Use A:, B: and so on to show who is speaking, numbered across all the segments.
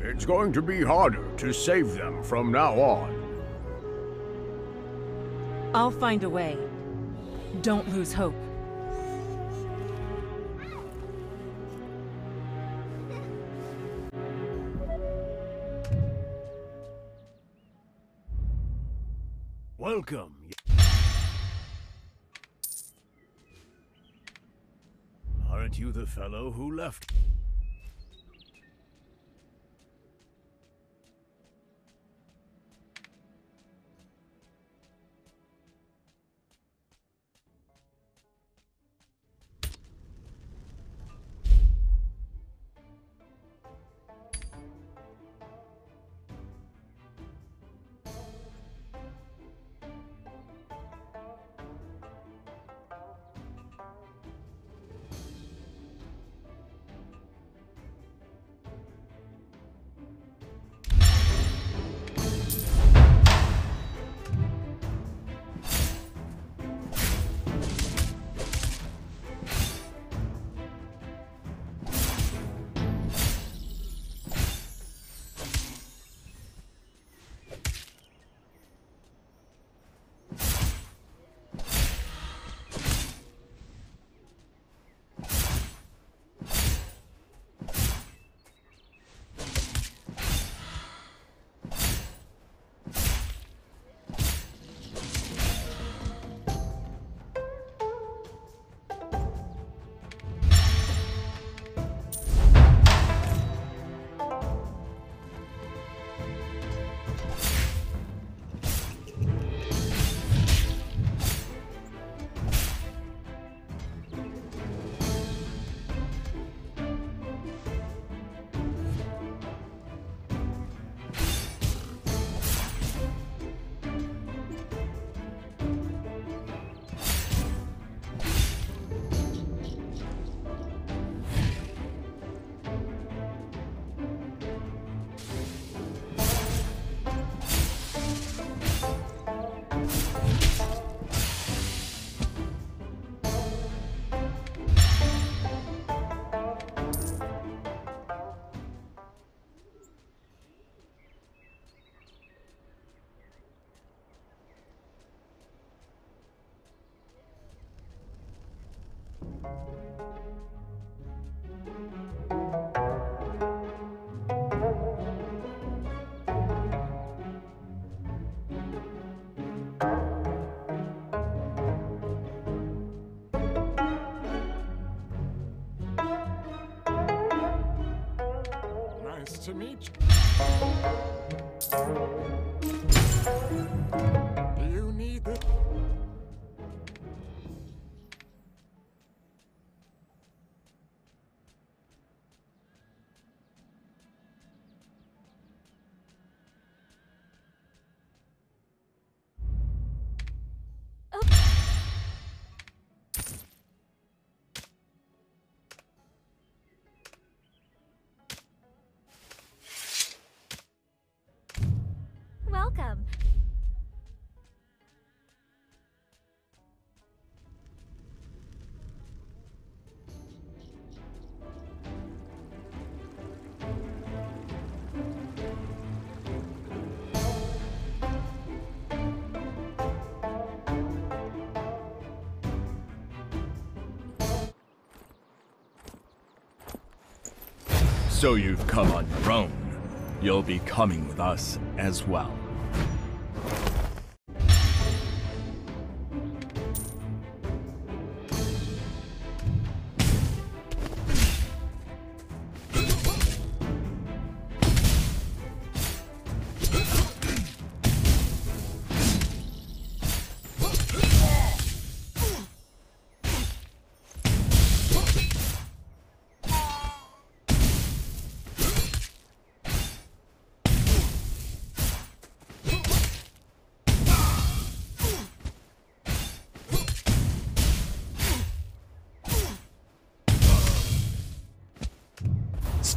A: It's going to be harder to save them from now on.
B: I'll find a way. Don't lose hope.
A: Welcome. Aren't you the fellow who left?
C: Thank you.
D: So you've come on your own. You'll be coming with us as well.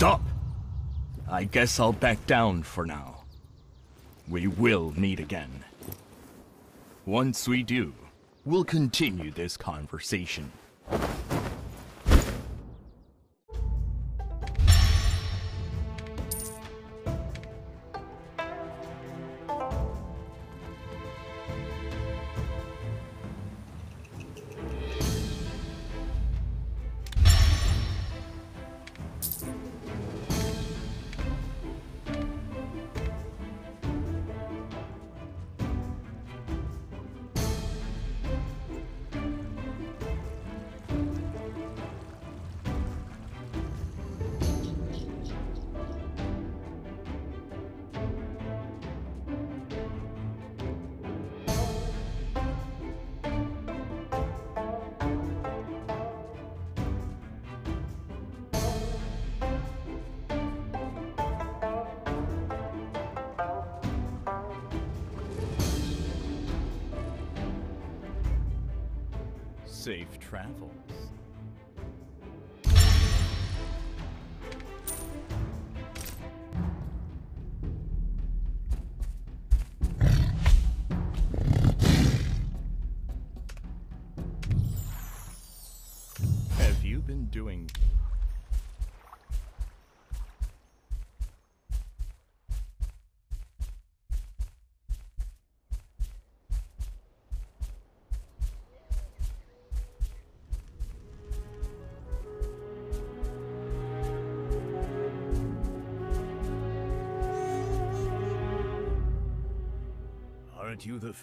D: Stop! I guess I'll back down for now. We will meet again. Once we do, we'll continue this conversation. Safe travels. Have you been doing
A: You the